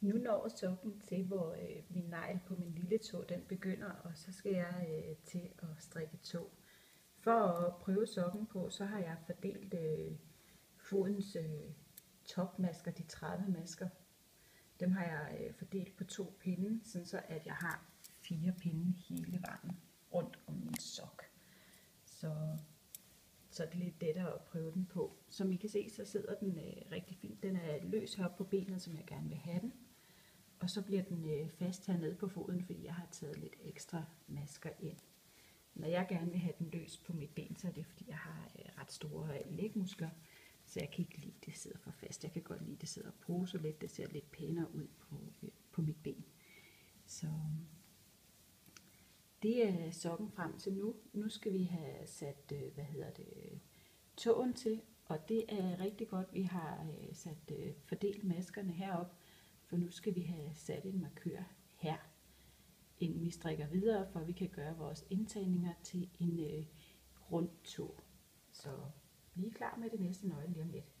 Nu når sokken til, hvor øh, min negl på min lille tå, den begynder, og så skal jeg øh, til at strikke tå. For at prøve sokken på, så har jeg fordelt øh, fodens øh, topmasker, de 30 masker. Dem har jeg øh, fordelt på to pinde, sådan så at jeg har fire pinde hele vejen rundt om min sok. Så, så det er lidt lettere at prøve den på. Som I kan se, så sidder den øh, rigtig fint. Den er løs heroppe på benet, som jeg gerne vil have den. Og så bliver den øh, fast hernede på foden, fordi jeg har taget lidt ekstra masker ind. Når jeg gerne vil have den løs på mit ben, så er det fordi, jeg har øh, ret store øh, lægmuskler. Så jeg kan ikke lide, at det sidder for fast. Jeg kan godt lide, at det sidder og poser lidt. Det ser lidt pænere ud på, øh, på mit ben. Så øh, det er sokken frem til nu. Nu skal vi have sat, øh, hvad hedder det, tåen til. Og det er rigtig godt, vi har øh, sat øh, fordelt maskerne herop. For nu skal vi have sat en markør her, inden vi strikker videre, for vi kan gøre vores indtagninger til en øh, rund tog. Så vi er klar med det næste nøgle lige om lidt.